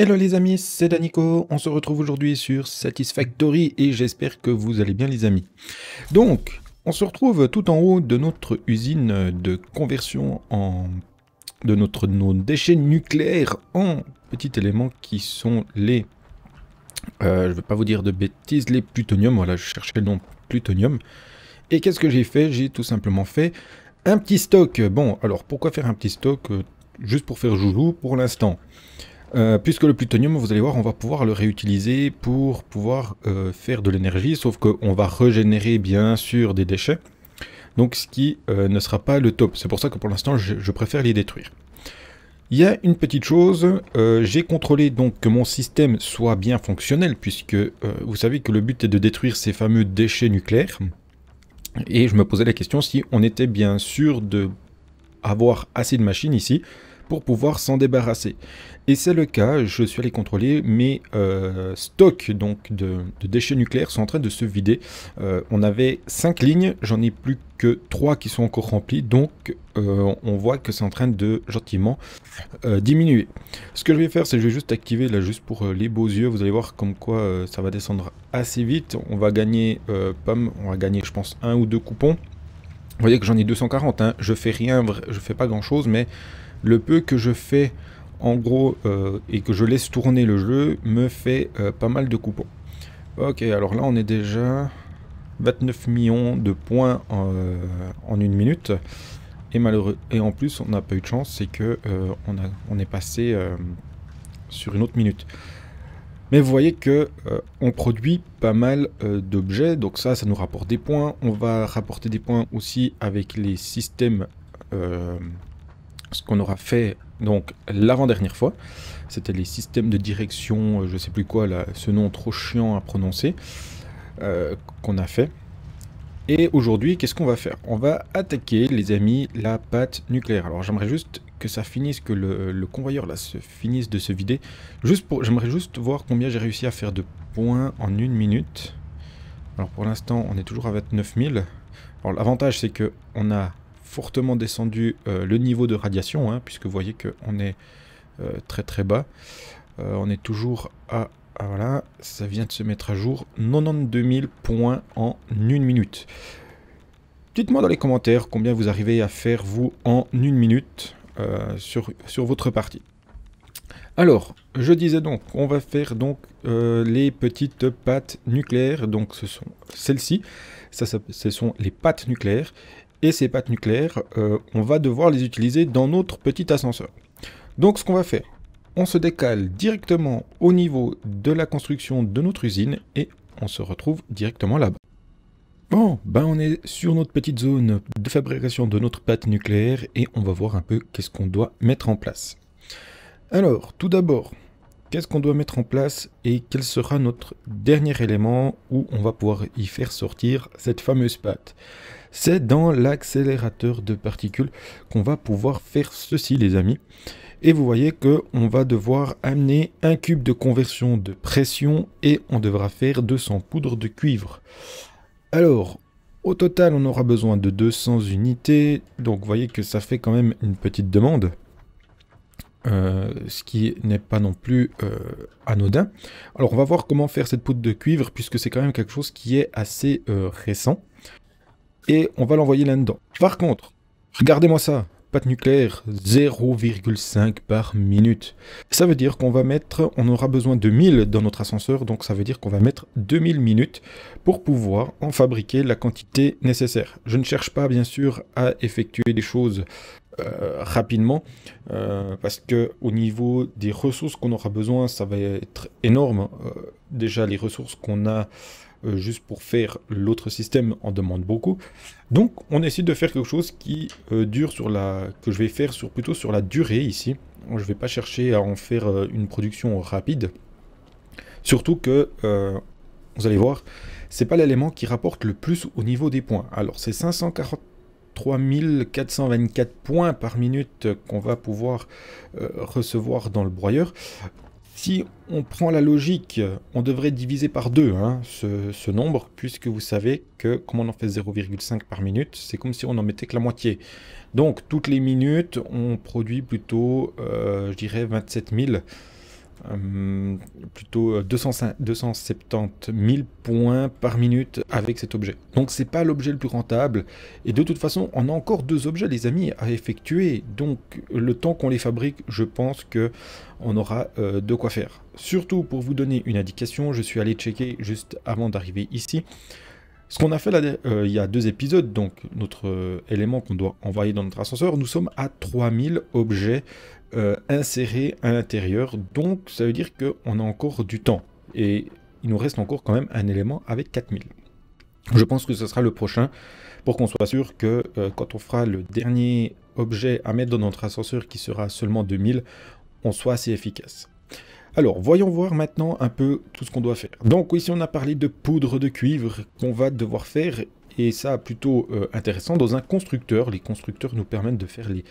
Hello les amis, c'est Danico, on se retrouve aujourd'hui sur Satisfactory et j'espère que vous allez bien les amis. Donc, on se retrouve tout en haut de notre usine de conversion en de notre, nos déchets nucléaires en petits éléments qui sont les, euh, je ne vais pas vous dire de bêtises, les plutonium, voilà je cherchais le nom plutonium. Et qu'est-ce que j'ai fait? J'ai tout simplement fait un petit stock. Bon, alors pourquoi faire un petit stock? Euh, Juste pour faire joujou pour l'instant. Euh, puisque le plutonium, vous allez voir, on va pouvoir le réutiliser pour pouvoir euh, faire de l'énergie, sauf qu'on va régénérer bien sûr des déchets, donc ce qui euh, ne sera pas le top. C'est pour ça que pour l'instant, je, préfère les détruire. Il y a une petite chose, j'ai contrôlé donc que mon système soit bien fonctionnel, puisque vous savez que le but est de détruire ces fameux déchets nucléaires, et je me posais la question si on était bien sûr de avoir assez de machines ici pour pouvoir s'en débarrasser. Et c'est le cas, je suis allé contrôler, mes euh, stocks donc, de, déchets nucléaires sont en train de se vider. Euh, on avait 5 lignes, j'en ai plus que 3 qui sont encore remplies, donc euh, on voit que c'est en train de gentiment diminuer. Ce que je vais faire, c'est que je vais juste activer là juste pour les beaux yeux, vous allez voir comme quoi ça va descendre assez vite. On va gagner, pomme, on va gagner je pense un ou deux coupons. Vous voyez que j'en ai 240, hein. je fais rien, je fais pas grand chose, mais le peu que je fais en gros euh, et que je laisse tourner le jeu me fait euh, pas mal de coupons. Ok, alors là on est déjà 29 millions de points euh, en, une minute. Et malheureux et en plus on n'a pas eu de chance, c'est que on, est passé sur une autre minute. Mais vous voyez que on produit pas mal d'objets, donc ça, ça nous rapporte des points. On va rapporter des points aussi avec les systèmes ce qu'on aura fait donc l'avant-dernière fois. C'était les systèmes de direction, euh, je sais plus quoi, là, ce nom trop chiant à prononcer, euh, qu'on a fait. Et aujourd'hui, qu'est-ce qu'on va faire? On va attaquer, les amis, la pâte nucléaire. Alors j'aimerais juste que ça finisse, que le, convoyeur là se finisse de se vider. Juste pour, j'aimerais juste voir combien j'ai réussi à faire de points en une minute. Alors pour l'instant, on est toujours à 29 000. Alors l'avantage, c'est que on a fortement descendu euh, le niveau de radiation, hein, puisque vous voyez qu'on est euh, très très bas. Euh, on est toujours à, Voilà, ça vient de se mettre à jour. 92 000 points en une minute. Dites-moi dans les commentaires combien vous arrivez à faire, vous, en une minute sur, sur votre partie. Alors, je disais donc, on va faire donc les petites pattes nucléaires. Donc, ce sont celles-ci. Ça, ce sont les pattes nucléaires et ces pattes nucléaires, euh, on va devoir les utiliser dans notre petit ascenseur. Donc ce qu'on va faire, on se décale directement au niveau de la construction de notre usine et on se retrouve directement là-bas. Bon, ben on est sur notre petite zone de fabrication de notre pâte nucléaire et on va voir un peu qu'est-ce qu'on doit mettre en place. Alors, tout d'abord, qu'est-ce qu'on doit mettre en place et quel sera notre dernier élément où on va pouvoir y faire sortir cette fameuse pâte? C'est dans l'accélérateur de particules qu'on va pouvoir faire ceci les amis. Et vous voyez qu'on va devoir amener un cube de conversion de pression et on devra faire 200 poudres de cuivre. Alors, au total, on aura besoin de 200 unités. Donc vous voyez que ça fait quand même une petite demande. Euh, ce qui n'est pas non plus euh, anodin. Alors on va voir comment faire cette poudre de cuivre puisque c'est quand même quelque chose qui est assez euh, récent et on va l'envoyer là-dedans. Par contre, regardez-moi ça, pâte nucléaire 0,5 par minute. Ça veut dire qu'on va mettre, on aura besoin de 1000 dans notre ascenseur, donc ça veut dire qu'on va mettre 2000 minutes pour pouvoir en fabriquer la quantité nécessaire. Je ne cherche pas bien sûr à effectuer des choses euh, rapidement euh, parce que au niveau des ressources qu'on aura besoin ça va être énorme euh, déjà les ressources qu'on a juste pour faire l'autre système en demande beaucoup. Donc on essaie de faire quelque chose qui dure sur la... que je vais faire sur, plutôt sur la durée ici. Je vais pas chercher à en faire une production rapide. Surtout que, vous allez voir, c'est pas l'élément qui rapporte le plus au niveau des points. Alors c'est 543 424 points par minute qu'on va pouvoir recevoir dans le broyeur. Si on prend la logique, on devrait diviser par deux hein, ce, nombre, puisque vous savez que comme on en fait 0,5 par minute, c'est comme si on en mettait que la moitié. Donc toutes les minutes, on produit plutôt, euh, je dirais, 27 000. Euh, plutôt 200, 270 000 points par minute avec cet objet. Donc c'est pas l'objet le plus rentable. Et de toute façon, on a encore deux objets, les amis, à effectuer. Donc le temps qu'on les fabrique, je pense que on aura euh, de quoi faire. Surtout pour vous donner une indication, je suis allé checker juste avant d'arriver ici. Ce qu'on a fait là, euh, il y a deux épisodes, donc notre élément qu'on doit envoyer dans notre ascenseur, nous sommes à 3000 objets euh, à l'intérieur. Donc ça veut dire qu'on a encore du temps. Et il nous reste encore quand même un élément avec 4000. Je pense que ce sera le prochain pour qu'on soit sûr que euh, quand on fera le dernier objet à mettre dans notre ascenseur qui sera seulement 2000, on soit assez efficace. Alors, voyons voir maintenant un peu tout ce qu'on doit faire. Donc ici, on a parlé de poudre de cuivre qu'on va devoir faire, et ça plutôt euh, intéressant, dans un constructeur. Les constructeurs nous permettent de faire les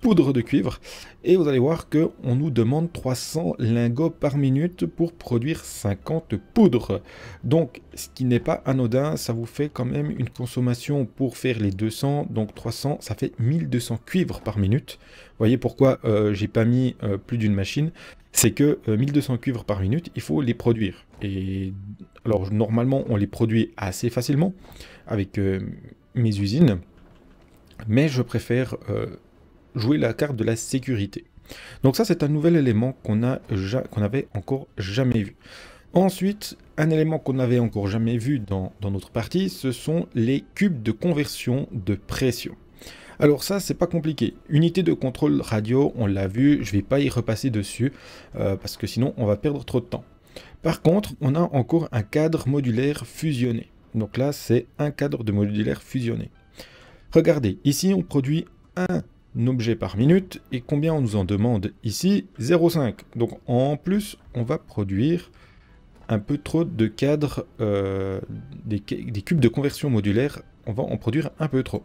poudre de cuivre. Et vous allez voir que on nous demande 300 lingots par minute pour produire 50 poudres. Donc, ce qui n'est pas anodin, ça vous fait quand même une consommation pour faire les 200. Donc 300, ça fait 1200 cuivres par minute. Voyez pourquoi euh, j'ai pas mis euh, plus d'une machine? C'est que 1200 euh, cuivres par minute, il faut les produire. Et alors, normalement, on les produit assez facilement avec mes usines. Mais je préfère jouer la carte de la sécurité. Donc ça, c'est un nouvel élément qu'on qu'on avait encore jamais vu. Ensuite, un élément qu'on n'avait encore jamais vu dans, notre partie, ce sont les cubes de conversion de pression. Alors ça, c'est pas compliqué. Unité de contrôle radio, on l'a vu, je vais pas y repasser dessus, euh, parce que sinon on va perdre trop de temps. Par contre, on a encore un cadre modulaire fusionné. Donc là, c'est un cadre de modulaire fusionné. Regardez, ici on produit un objet par minute. Et combien on nous en demande ici? 0,5. Donc en plus, on va produire un peu trop de cadres, euh, des, cubes de conversion modulaire. On va en produire un peu trop.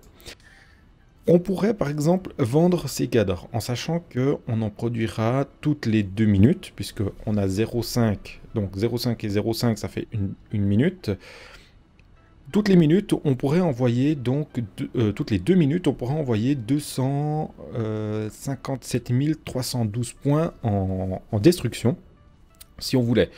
On pourrait par exemple vendre ces cadres en sachant que on en produira toutes les deux minutes puisque on a 0,5 donc 0,5 et 0,5 ça fait une, une minute toutes les minutes, on pourrait envoyer donc, euh, toutes les deux minutes, on pourrait envoyer 257 312 euh, points en, destruction, si on voulait.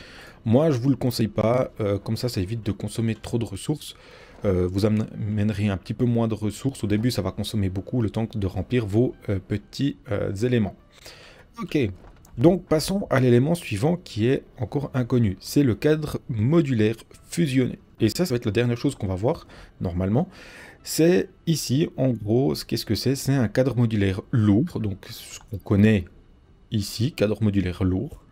Moi, je vous le conseille pas, euh, comme ça, ça évite de consommer trop de ressources. vous amènerez un petit peu moins de ressources. Au début, ça va consommer beaucoup le temps de remplir vos petits éléments. Ok, donc passons à l'élément suivant qui est encore inconnu. C'est le cadre modulaire fusionné. Et ça, ça va être la dernière chose qu'on va voir, normalement. C'est ici, en gros, qu'est-ce que c'est? C'est un cadre modulaire lourd, donc ce qu'on connaît ici, cadre modulaire lourd,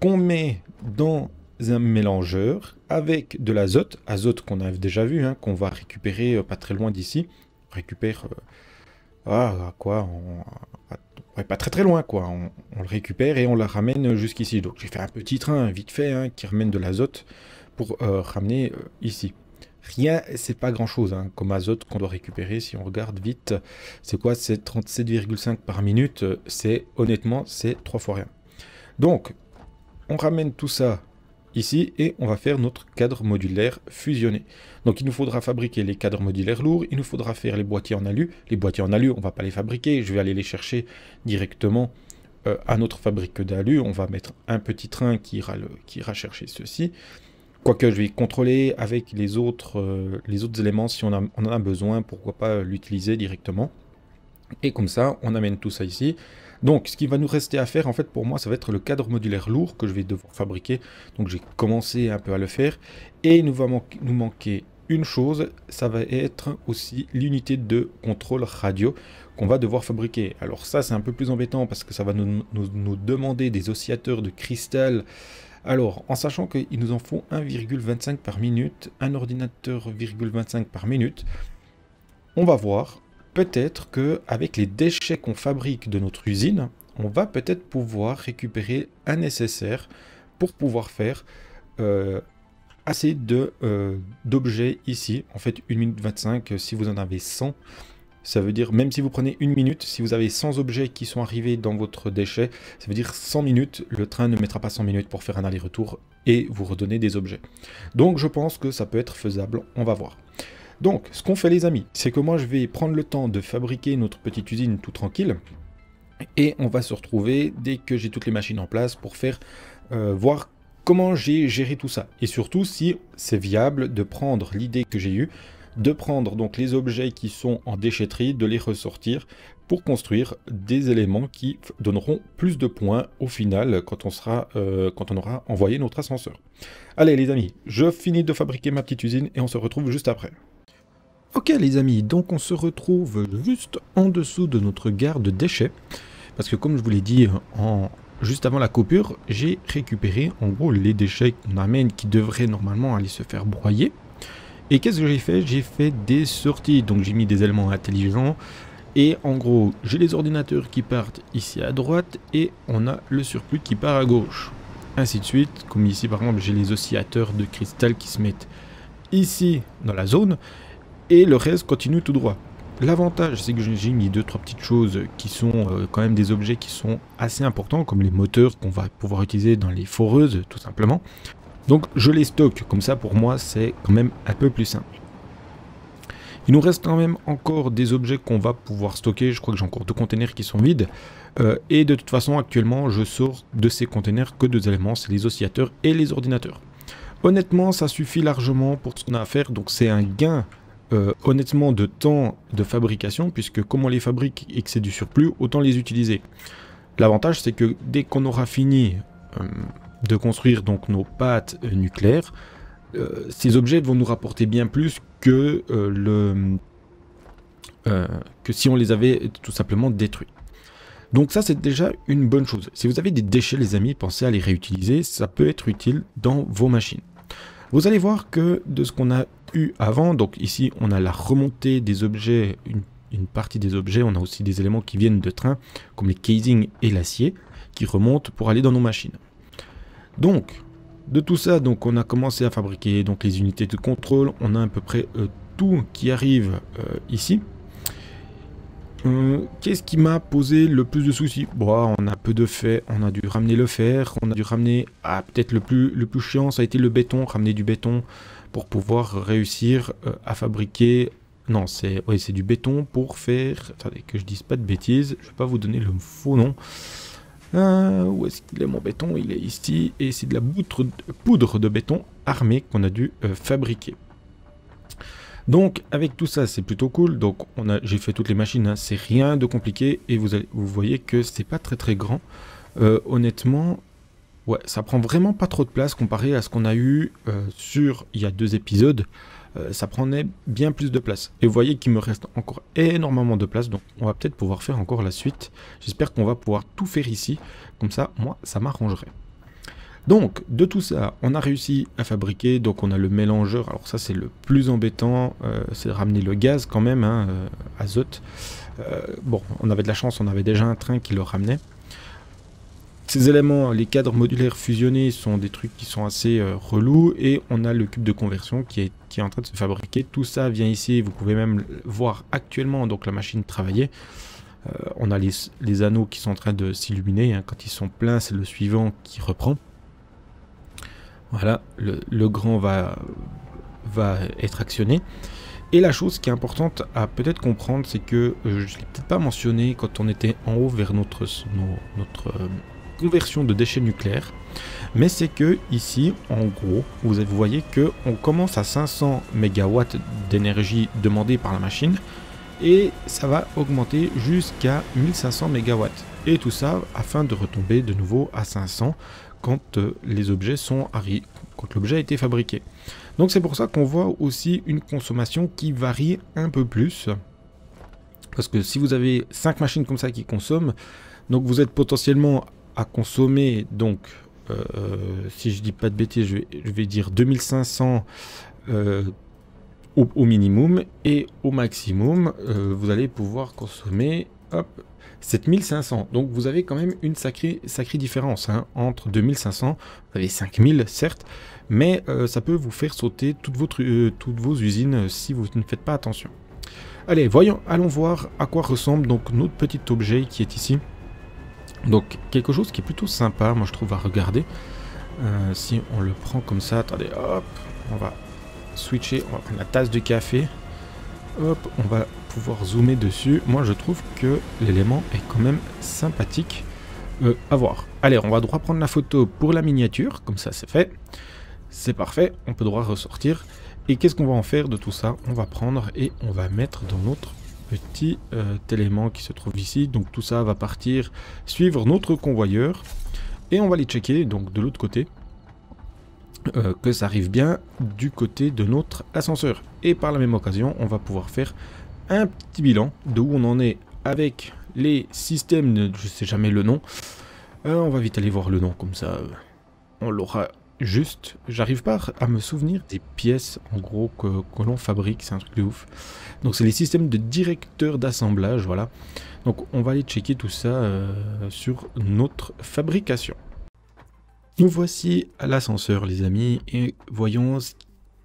qu'on met dans un mélangeur avec de l'azote, azote qu'on a déjà vu, hein, qu'on va récupérer euh, pas très loin d'ici. Récupère, euh, ah, quoi, pas très très loin, quoi. On, le récupère et on la ramène jusqu'ici. Donc j'ai fait un petit train vite fait hein, qui ramène de l'azote pour euh, ramener euh, ici. Rien, c'est pas grand chose hein, comme azote qu'on doit récupérer. Si on regarde vite, c'est quoi? C'est 37,5 par minute. C'est honnêtement, c'est trois fois rien. Donc, on ramène tout ça ici et on va faire notre cadre modulaire fusionné. Donc il nous faudra fabriquer les cadres modulaires lourds, il nous faudra faire les boîtiers en alu. Les boîtiers en alu, on va pas les fabriquer, je vais aller les chercher directement euh, à notre fabrique d'alu. On va mettre un petit train qui ira, le, qui ira chercher ceci. Quoique je vais contrôler avec les autres, euh, les autres éléments si on, en a besoin, pourquoi pas l'utiliser directement. Et comme ça, on amène tout ça ici. Donc, ce qui va nous rester à faire, en fait, pour moi, ça va être le cadre modulaire lourd que je vais devoir fabriquer. Donc, j'ai commencé un peu à le faire. Et il nous va nous manquer une chose, ça va être aussi l'unité de contrôle radio qu'on va devoir fabriquer. Alors ça, c'est un peu plus embêtant parce que ça va nous demander des oscillateurs de cristal alors, en sachant qu'il nous en faut 1,25 par minute, un ordinateur 0,25 par minute, on va voir peut-être qu'avec les déchets qu'on fabrique de notre usine, on va peut-être pouvoir récupérer un nécessaire pour pouvoir faire euh, assez euh, d'objets ici. En fait, 1 minute 25, si vous en avez 100, ça veut dire, même si vous prenez une minute, si vous avez 100 objets qui sont arrivés dans votre déchet, ça veut dire 100 minutes, le train ne mettra pas 100 minutes pour faire un aller-retour et vous redonner des objets. Donc je pense que ça peut être faisable, on va voir. Donc, ce qu'on fait les amis, c'est que moi je vais prendre le temps de fabriquer notre petite usine tout tranquille. Et on va se retrouver dès que j'ai toutes les machines en place pour faire euh, voir comment j'ai géré tout ça. Et surtout si c'est viable de prendre l'idée que j'ai eue, de prendre donc les objets qui sont en déchetterie, de les ressortir pour construire des éléments qui donneront plus de points au final quand on, sera, euh, quand on aura envoyé notre ascenseur. Allez les amis, je finis de fabriquer ma petite usine et on se retrouve juste après. Ok les amis, donc on se retrouve juste en dessous de notre gare de déchets. Parce que comme je vous l'ai dit en, juste avant la coupure, j'ai récupéré en gros les déchets qu'on amène qui devraient normalement aller se faire broyer. Et qu'est-ce que j'ai fait? J'ai fait des sorties, donc j'ai mis des éléments intelligents. Et en gros, j'ai les ordinateurs qui partent ici à droite et on a le surplus qui part à gauche. Ainsi de suite, comme ici par exemple j'ai les oscillateurs de cristal qui se mettent ici dans la zone et le reste continue tout droit. L'avantage, c'est que j'ai mis deux trois petites choses qui sont euh, quand même des objets qui sont assez importants, comme les moteurs qu'on va pouvoir utiliser dans les foreuses, tout simplement. Donc je les stocke, comme ça pour moi c'est quand même un peu plus simple. Il nous reste quand même encore des objets qu'on va pouvoir stocker, je crois que j'ai encore deux containers qui sont vides. Euh, et de toute façon actuellement je sors de ces containers que deux éléments, c'est les oscillateurs et les ordinateurs. Honnêtement ça suffit largement pour ce qu'on a à faire, donc c'est un gain euh, honnêtement de temps de fabrication, puisque comme on les fabrique et que c'est du surplus, autant les utiliser. L'avantage, c'est que dès qu'on aura fini euh, de construire donc nos pâtes euh, nucléaires, ces objets vont nous rapporter bien plus que, le, que si on les avait tout simplement détruits. Donc ça c'est déjà une bonne chose. Si vous avez des déchets les amis, pensez à les réutiliser, ça peut être utile dans vos machines. Vous allez voir que de ce qu'on a avant. Donc ici, on a la remontée des objets, une, partie des objets. On a aussi des éléments qui viennent de train, comme les casings et l'acier, qui remontent pour aller dans nos machines. Donc, de tout ça, donc on a commencé à fabriquer donc les unités de contrôle. On a à peu près euh, tout qui arrive euh, ici. Euh, qu'est-ce qui m'a posé le plus de soucis? Bon, on a peu de fer, on a dû ramener le fer, on a dû ramener, ah, peut-être le plus, le plus chiant, ça a été le béton, ramener du béton, pour pouvoir réussir à fabriquer... Non, c'est du béton pour faire... Attendez, que je dise pas de bêtises, je vais pas vous donner le faux nom. Euh, où est-ce qu'il est mon béton? Il est ici, et c'est de la poudre de béton armé qu'on a dû euh, fabriquer. Donc avec tout ça c'est plutôt cool, donc j'ai fait toutes les machines, hein. c'est rien de compliqué et vous, voyez que c'est pas très très grand. honnêtement Ouais, ça prend vraiment pas trop de place comparé à ce qu'on a eu euh, sur il y a deux épisodes. Euh, ça prenait bien plus de place. Et vous voyez qu'il me reste encore énormément de place, donc on va peut-être pouvoir faire encore la suite. J'espère qu'on va pouvoir tout faire ici, comme ça, moi, ça m'arrangerait. Donc, de tout ça, on a réussi à fabriquer, donc on a le mélangeur, alors ça c'est le plus embêtant, euh, c'est de ramener le gaz quand même, hein, azote. bon, on avait de la chance, on avait déjà un train qui le ramenait. Ces éléments, les cadres modulaires fusionnés sont des trucs qui sont assez euh, relous et on a le cube de conversion qui est, qui est en train de se fabriquer. Tout ça vient ici, vous pouvez même voir actuellement donc la machine travailler. Euh, on a les, anneaux qui sont en train de s'illuminer. Hein. Quand ils sont pleins, c'est le suivant qui reprend. Voilà, le, grand va, va être actionné. Et la chose qui est importante à peut-être comprendre, c'est que euh, je ne l'ai peut-être pas mentionné quand on était en haut vers notre, notre conversion de déchets nucléaires. Mais c'est que ici, en gros, vous voyez que on commence à 500 MW d'énergie demandée par la machine et ça va augmenter jusqu'à 1500 MW. Et tout ça afin de retomber de nouveau à 500 quand euh, les objets sont quand l'objet a été fabriqué. Donc c'est pour ça qu'on voit aussi une consommation qui varie un peu plus. Parce que si vous avez 5 machines comme ça qui consomment, donc vous êtes potentiellement à consommer, donc, euh, si je dis pas de bêtises, je vais, dire 2500 euh, au, minimum et au maximum, euh, vous allez pouvoir consommer hop, 7500. Donc vous avez quand même une sacrée, sacrée différence hein, entre 2500, vous avez 5000 certes, mais ça peut vous faire sauter toutes, votre, toutes vos usines si vous ne faites pas attention. Allez, voyons, allons voir à quoi ressemble donc notre petit objet qui est ici. Donc quelque chose qui est plutôt sympa, moi je trouve, à regarder. Euh, si on le prend comme ça, attendez, hop, on va switcher, on va prendre la tasse de café. Hop, on va pouvoir zoomer dessus. Moi, je trouve que l'élément est quand même sympathique euh, à voir. Allez, on va droit prendre la photo pour la miniature. Comme ça, c'est fait. C'est parfait. On peut droit ressortir. Et qu'est-ce qu'on va en faire de tout ça? On va prendre et on va mettre dans notre petit euh, élément qui se trouve ici. Donc tout ça va partir suivre notre convoyeur. Et on va les checker donc de l'autre côté. Euh, que ça arrive bien du côté de notre ascenseur. Et par la même occasion, on va pouvoir faire un petit bilan de où on en est avec les systèmes, de, je sais jamais le nom. Euh, on va vite aller voir le nom, comme ça on l'aura juste. J'arrive pas à me souvenir des pièces en gros que, l'on fabrique, c'est un truc de ouf. Donc c'est les systèmes de directeur d'assemblage, voilà. Donc on va aller checker tout ça euh, sur notre fabrication. Nous voici à l'ascenseur les amis et voyons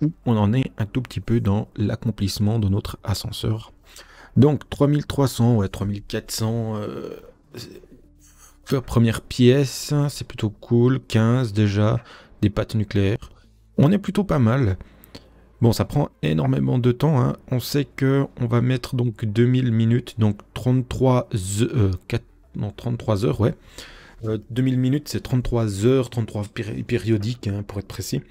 où on en est un tout petit peu dans l'accomplissement de notre ascenseur. Donc 3300, ouais 3400, euh, première pièce, c'est plutôt cool, 15 déjà, des pattes nucléaires. On est plutôt pas mal. Bon, ça prend énormément de temps. Hein. On sait que on va mettre donc 2000 minutes, donc 33, euh, 33 heures, ouais. 2000 euh, minutes, c'est 33 heures, 33 périodiques, hein, pour être précis.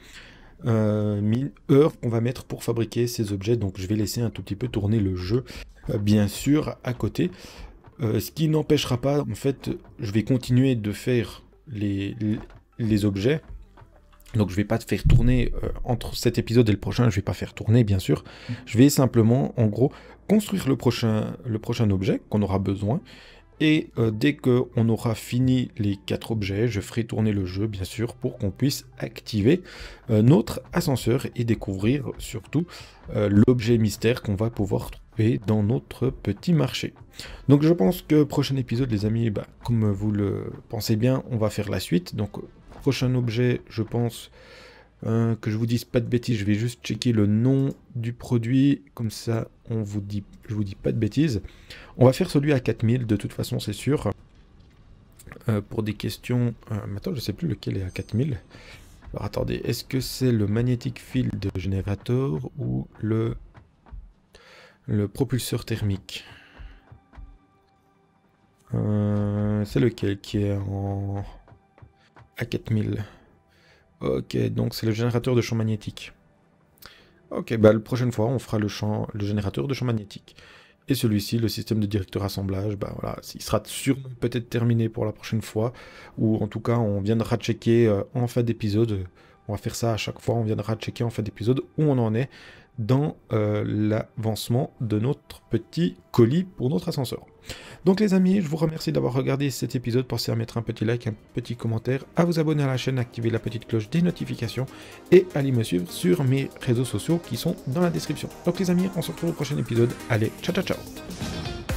1000 euh, heures qu'on va mettre pour fabriquer ces objets. Donc je vais laisser un tout petit peu tourner le jeu, euh, bien sûr, à côté. Ce qui n'empêchera pas, en fait, je vais continuer de faire les, les, objets. Donc je vais pas faire tourner entre cet épisode et le prochain, je vais pas faire tourner bien sûr. Je vais simplement en gros construire le prochain, le prochain objet qu'on aura besoin et euh, dès qu'on aura fini les quatre objets, je ferai tourner le jeu, bien sûr, pour qu'on puisse activer euh, notre ascenseur et découvrir surtout euh, l'objet mystère qu'on va pouvoir trouver dans notre petit marché. Donc je pense que prochain épisode, les amis, bah, comme vous le pensez bien, on va faire la suite. Donc prochain objet, je pense euh, que je vous dise pas de bêtises, je vais juste checker le nom du produit, comme ça on vous dit, je vous dis pas de bêtises. On va faire celui à 4000, de toute façon c'est sûr. Euh, pour des questions... Euh, attends, je sais plus lequel est à 4000. Alors attendez, est-ce que c'est le Magnetic Field Generator ou le, le propulseur thermique? C'est lequel qui est en... à 4000 Ok, donc c'est le générateur de champ magnétique. Ok, bah la prochaine fois, on fera le, champ, le générateur de champ magnétique. Et celui-ci, le système de directeur assemblage, bah voilà, il sera sûrement peut-être terminé pour la prochaine fois. Ou en tout cas, on viendra checker euh, en fin d'épisode. On va faire ça à chaque fois, on viendra checker en fin d'épisode où on en est dans euh, l'avancement de notre petit colis pour notre ascenseur. Donc les amis, je vous remercie d'avoir regardé cet épisode. Pensez à mettre un petit like, un petit commentaire, à vous abonner à la chaîne, activer la petite cloche des notifications et à aller me suivre sur mes réseaux sociaux qui sont dans la description. Donc les amis, on se retrouve au prochain épisode. Allez, ciao ciao ciao